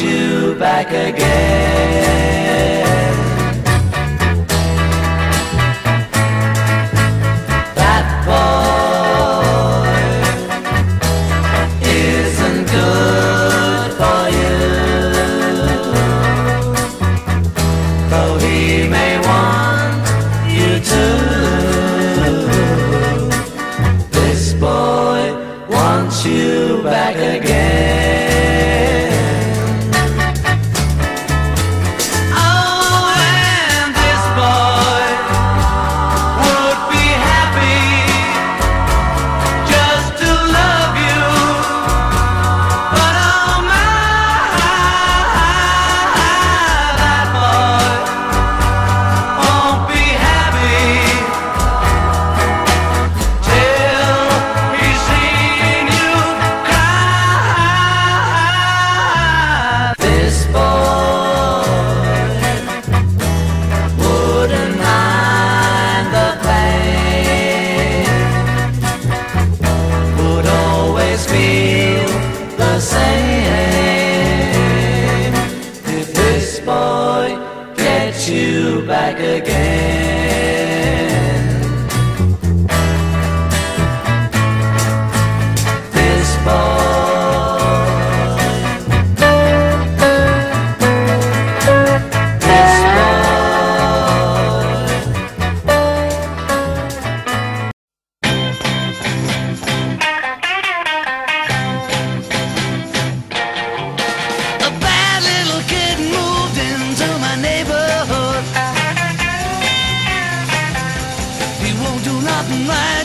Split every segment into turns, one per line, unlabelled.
you back again.
Again.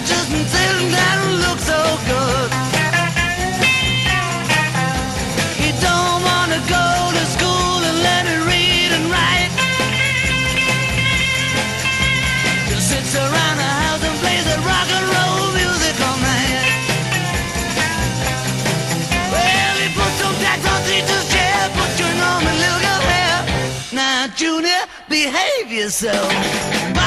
Just and look so good. He don't wanna go to school and learn to read and write. Sits around the house and plays the rock and roll music all night. Well, he some on teacher's chair, your little girl hair. Now, Junior, behave yourself.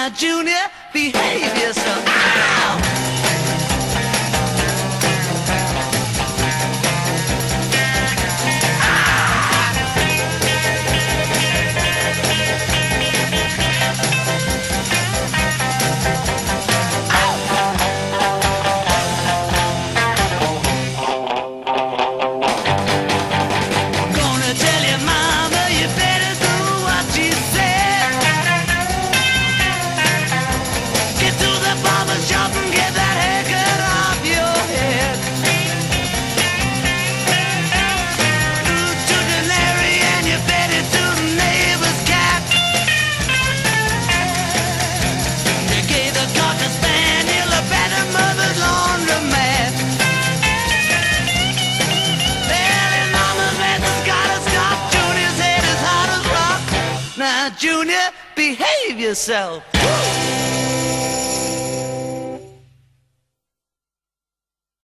Now, Junior, behave. Shop and get that haircut off your head. To the Larry and you better to the neighbor's cat. You gave the mother's laundromat. Mama's. Junior's head is hard as rock. Now, Junior, behave yourself. Woo!